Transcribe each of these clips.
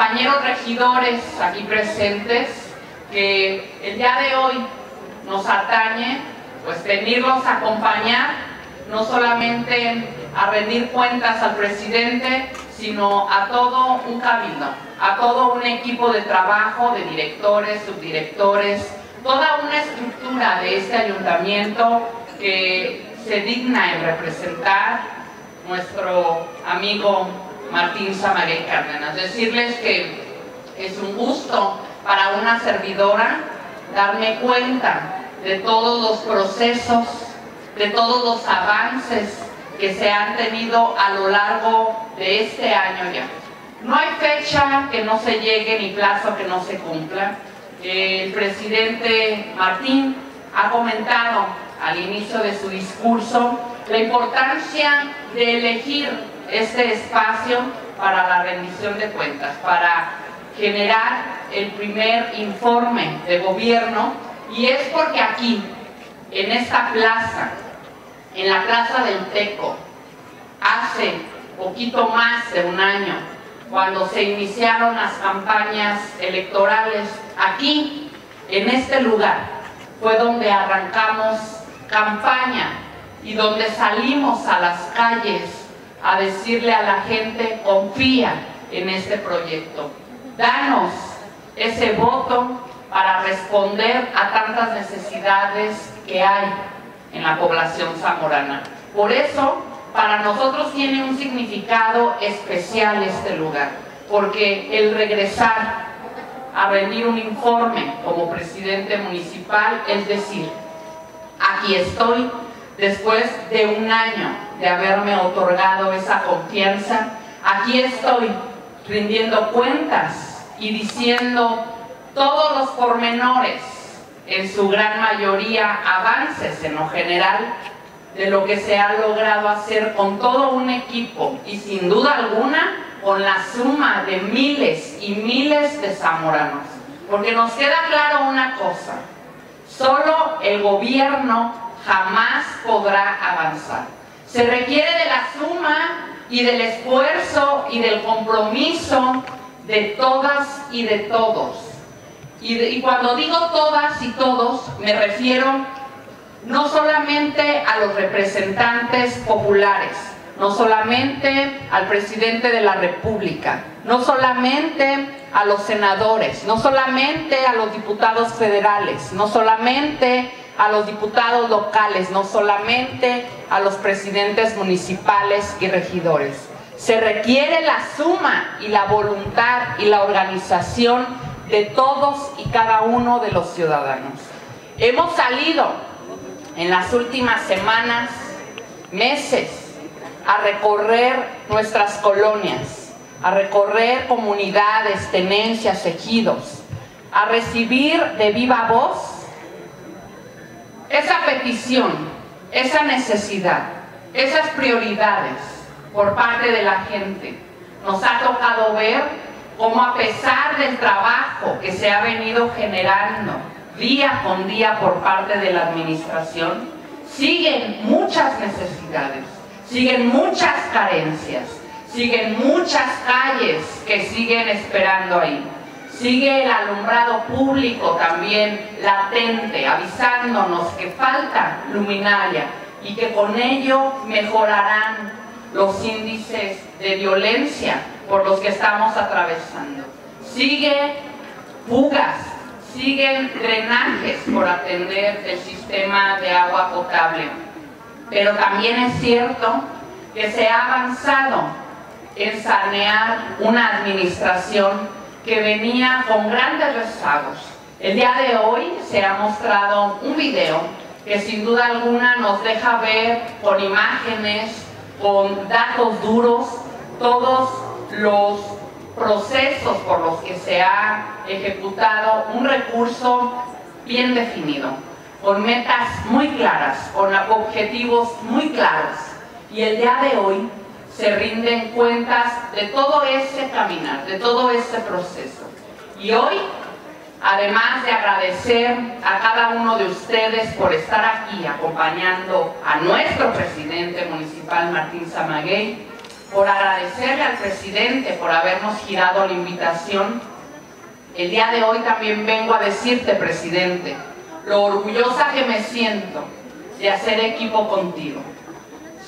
compañeros regidores aquí presentes, que el día de hoy nos atañe pues venirlos a acompañar, no solamente a rendir cuentas al presidente, sino a todo un cabildo, a todo un equipo de trabajo, de directores, subdirectores, toda una estructura de este ayuntamiento que se digna en representar nuestro amigo Martín Samaguey Cárdenas. Decirles que es un gusto para una servidora darme cuenta de todos los procesos, de todos los avances que se han tenido a lo largo de este año ya. No hay fecha que no se llegue ni plazo que no se cumpla. El presidente Martín ha comentado al inicio de su discurso la importancia de elegir este espacio para la rendición de cuentas, para generar el primer informe de gobierno y es porque aquí, en esta plaza, en la Plaza del Teco, hace poquito más de un año, cuando se iniciaron las campañas electorales, aquí, en este lugar, fue donde arrancamos campaña y donde salimos a las calles a decirle a la gente, confía en este proyecto, danos ese voto para responder a tantas necesidades que hay en la población zamorana. Por eso, para nosotros tiene un significado especial este lugar, porque el regresar a rendir un informe como presidente municipal, es decir, aquí estoy después de un año de haberme otorgado esa confianza, aquí estoy rindiendo cuentas y diciendo todos los pormenores, en su gran mayoría avances en lo general, de lo que se ha logrado hacer con todo un equipo y sin duda alguna con la suma de miles y miles de zamoranos. Porque nos queda claro una cosa, solo el gobierno jamás podrá avanzar. Se requiere de la suma y del esfuerzo y del compromiso de todas y de todos y, cuando digo todas y todos, me refiero no solamente a los representantes populares, no solamente al presidente de la República, no solamente a los senadores, no solamente a los diputados federales, no solamente a los diputados locales, no solamente a los presidentes municipales y regidores. Se requiere la suma y la voluntad y la organización de todos y cada uno de los ciudadanos. Hemos salido en las últimas semanas, meses, a recorrer nuestras colonias, a recorrer comunidades, tenencias, ejidos, a recibir de viva voz esa petición, esa necesidad, esas prioridades por parte de la gente. Nos ha tocado ver cómo a pesar del trabajo que se ha venido generando día con día por parte de la administración, siguen muchas necesidades, siguen muchas carencias, siguen muchas calles que siguen esperando ahí. Sigue el alumbrado público también latente, avisándonos que falta luminaria y que con ello mejorarán los índices de violencia por los que estamos atravesando. Sigue fugas, siguen drenajes por atender el sistema de agua potable. Pero también es cierto que se ha avanzado en sanear una administración que venía con grandes rezagos. El día de hoy se ha mostrado un video que sin duda alguna nos deja ver con imágenes, con datos duros, todos los procesos por los que se ha ejecutado un recurso bien definido, con metas muy claras, con objetivos muy claros. Y el día de hoy se rinden cuentas de todo ese caminar, de todo ese proceso. Y hoy, además de agradecer a cada uno de ustedes por estar aquí acompañando a nuestro presidente municipal Martín Zamaguey, por agradecerle al presidente por habernos girado la invitación. El día de hoy también vengo a decirte, presidente, lo orgullosa que me siento de hacer equipo contigo.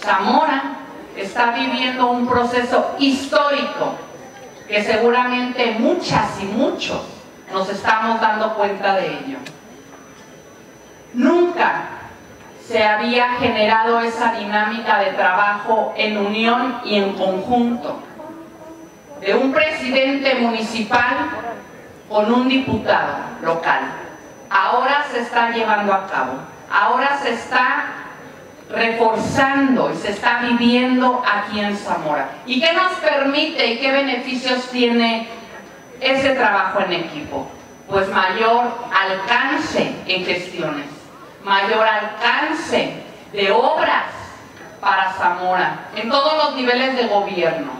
Zamora está viviendo un proceso histórico que seguramente muchas y muchos nos estamos dando cuenta de ello. Nunca se había generado esa dinámica de trabajo en unión y en conjunto de un presidente municipal con un diputado local. Ahora se está llevando a cabo, ahora se está reforzando y se está viviendo aquí en Zamora. ¿Y qué nos permite y qué beneficios tiene ese trabajo en equipo? Pues mayor alcance en gestiones mayor alcance de obras para Zamora en todos los niveles de gobierno.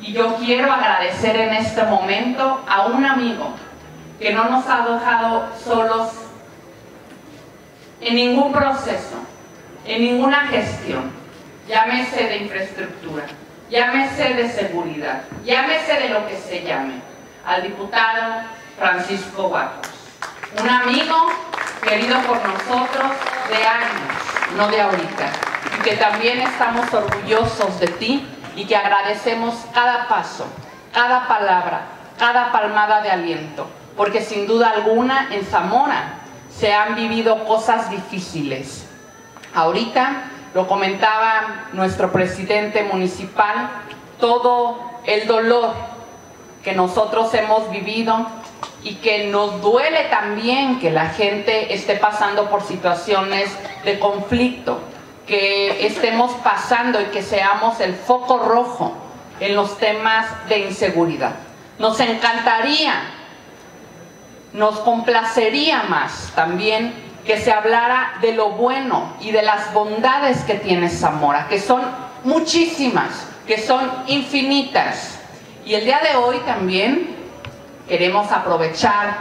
Y yo quiero agradecer en este momento a un amigo que no nos ha dejado solos en ningún proceso, en ninguna gestión, llámese de infraestructura, llámese de seguridad, llámese de lo que se llame, al diputado Francisco Guacos. Un amigo querido por nosotros de años, no de ahorita, y que también estamos orgullosos de ti y que agradecemos cada paso, cada palabra, cada palmada de aliento, porque sin duda alguna en Zamora se han vivido cosas difíciles. Ahorita lo comentaba nuestro presidente municipal, todo el dolor que nosotros hemos vivido y que nos duele también que la gente esté pasando por situaciones de conflicto, que estemos pasando y que seamos el foco rojo en los temas de inseguridad. Nos encantaría, nos complacería más también que se hablara de lo bueno y de las bondades que tiene Zamora, que son muchísimas, que son infinitas. Y el día de hoy también Queremos aprovechar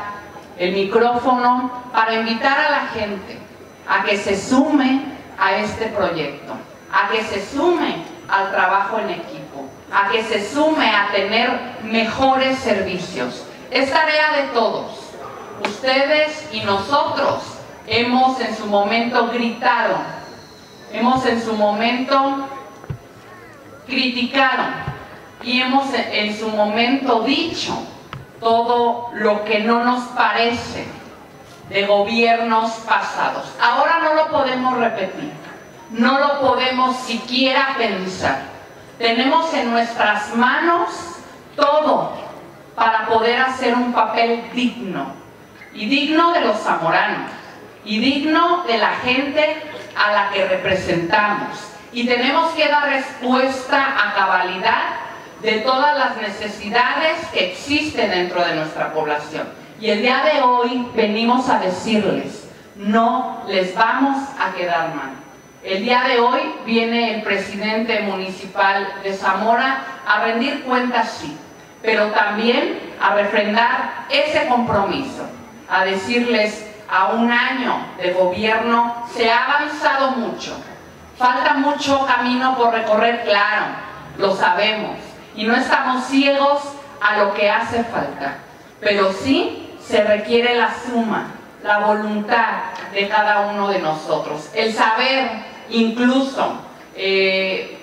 el micrófono para invitar a la gente a que se sume a este proyecto, a que se sume al trabajo en equipo, a que se sume a tener mejores servicios. Es tarea de todos. Ustedes y nosotros hemos en su momento gritado, hemos en su momento criticado. Y hemos en su momento dicho todo lo que no nos parece de gobiernos pasados. Ahora no lo podemos repetir, no lo podemos siquiera pensar. Tenemos en nuestras manos todo para poder hacer un papel digno, y digno de los zamoranos, y digno de la gente a la que representamos. Y tenemos que dar respuesta a cabalidad de todas las necesidades que existen dentro de nuestra población. Y el día de hoy venimos a decirles, no les vamos a quedar mal. El día de hoy viene el presidente municipal de Zamora a rendir cuentas, sí, pero también a refrendar ese compromiso, a decirles a un año de gobierno se ha avanzado mucho, falta mucho camino por recorrer, claro, lo sabemos, y no estamos ciegos a lo que hace falta, pero sí se requiere la suma, la voluntad de cada uno de nosotros, el saber incluso eh,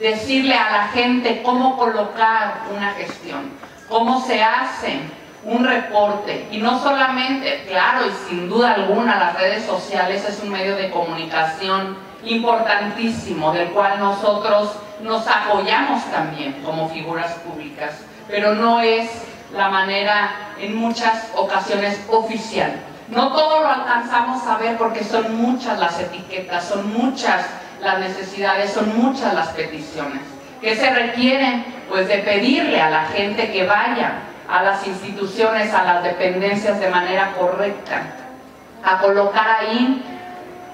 decirle a la gente cómo colocar una gestión, cómo se hace un reporte y no solamente, claro y sin duda alguna las redes sociales es un medio de comunicación importantísimo del cual nosotros nos apoyamos también como figuras públicas, pero no es la manera en muchas ocasiones oficial. No todo lo alcanzamos a ver porque son muchas las etiquetas, son muchas las necesidades, son muchas las peticiones que se requieren pues de pedirle a la gente que vaya a las instituciones, a las dependencias de manera correcta, a colocar ahí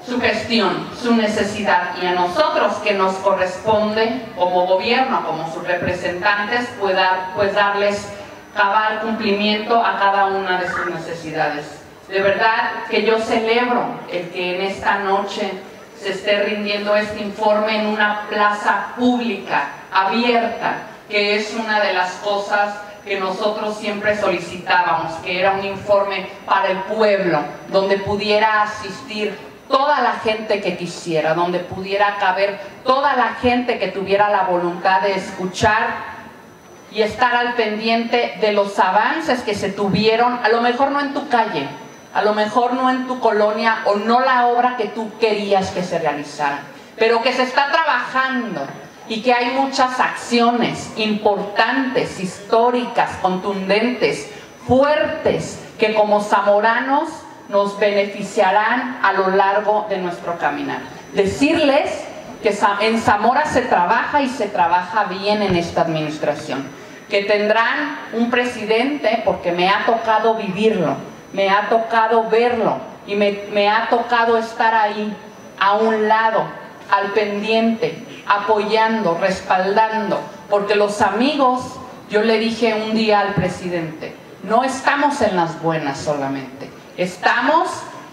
su gestión, su necesidad y a nosotros que nos corresponde como gobierno, como sus representantes, pues, pues darles cabal cumplimiento a cada una de sus necesidades. De verdad que yo celebro el que en esta noche se esté rindiendo este informe en una plaza pública, abierta, que es una de las cosas que nosotros siempre solicitábamos, que era un informe para el pueblo, donde pudiera asistir toda la gente que quisiera, donde pudiera caber toda la gente que tuviera la voluntad de escuchar y estar al pendiente de los avances que se tuvieron, a lo mejor no en tu calle, a lo mejor no en tu colonia o no la obra que tú querías que se realizara, pero que se está trabajando y que hay muchas acciones importantes, históricas, contundentes, fuertes, que como zamoranos nos beneficiarán a lo largo de nuestro caminar. Decirles que en Zamora se trabaja y se trabaja bien en esta administración, que tendrán un presidente, porque me ha tocado vivirlo, me ha tocado verlo y me, me ha tocado estar ahí, a un lado, al pendiente, apoyando, respaldando, porque los amigos, yo le dije un día al presidente, no estamos en las buenas solamente, estamos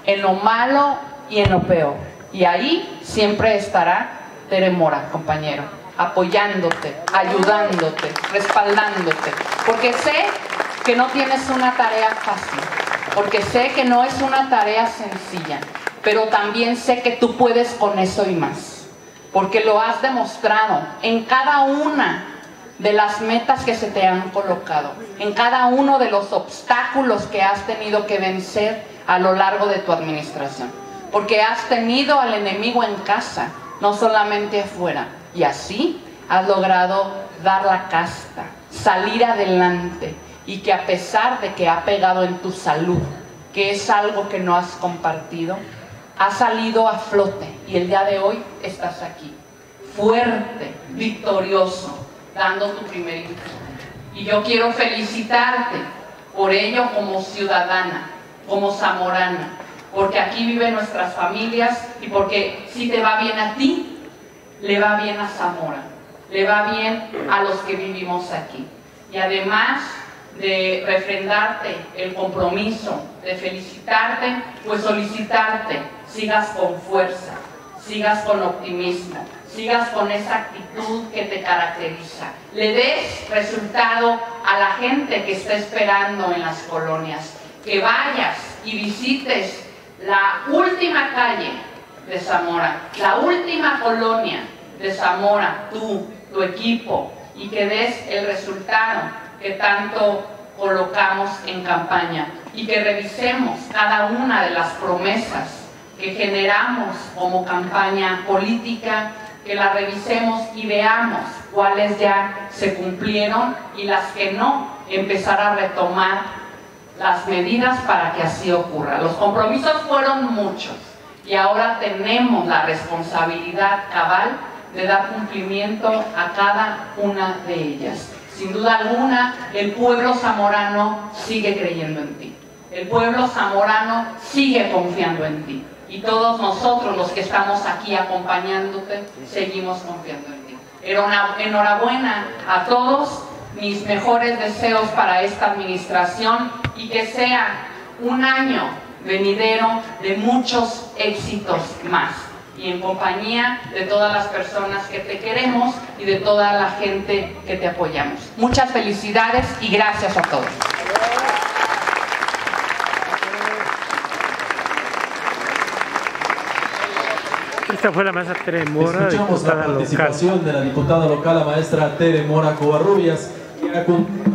en lo malo y en lo peor. Y ahí siempre estará Tere Mora, compañero, apoyándote, ayudándote, respaldándote, porque sé que no tienes una tarea fácil, porque sé que no es una tarea sencilla, pero también sé que tú puedes con eso y más, porque lo has demostrado en cada una de las metas que se te han colocado, en cada uno de los obstáculos que has tenido que vencer a lo largo de tu administración, porque has tenido al enemigo en casa, no solamente afuera, y así has logrado dar la casta, salir adelante, y que a pesar de que ha pegado en tu salud, que es algo que no has compartido, ha salido a flote y el día de hoy estás aquí, fuerte, victorioso, dando tu primer hijo. Y yo quiero felicitarte por ello como ciudadana, como zamorana, porque aquí viven nuestras familias y porque si te va bien a ti, le va bien a Zamora, le va bien a los que vivimos aquí. Y además de refrendarte el compromiso, de felicitarte, pues solicitarte, sigas con fuerza, sigas con optimismo, sigas con esa actitud que te caracteriza, le des resultado a la gente que está esperando en las colonias, que vayas y visites la última calle de Zamora, la última colonia de Zamora, tú, tu equipo, y que des el resultado que tanto colocamos en campaña. Y que revisemos cada una de las promesas que generamos como campaña política que la revisemos y veamos cuáles ya se cumplieron y las que no, empezar a retomar las medidas para que así ocurra. Los compromisos fueron muchos y ahora tenemos la responsabilidad cabal de dar cumplimiento a cada una de ellas. Sin duda alguna, el pueblo zamorano sigue creyendo en ti. El pueblo zamorano sigue confiando en ti y todos nosotros los que estamos aquí acompañándote seguimos confiando en ti. Enhorabuena a todos, mis mejores deseos para esta administración y que sea un año venidero de muchos éxitos más y en compañía de todas las personas que te queremos y de toda la gente que te apoyamos. Muchas felicidades y gracias a todos. Esta fue la maestra Tere Mora, Escuchamos la participación local. de la diputada local, la maestra Tere Mora Covarrubias. Y a,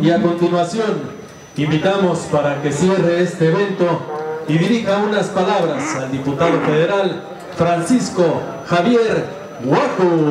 y a continuación, invitamos para que cierre este evento y dirija unas palabras al diputado federal Francisco Javier Guaco.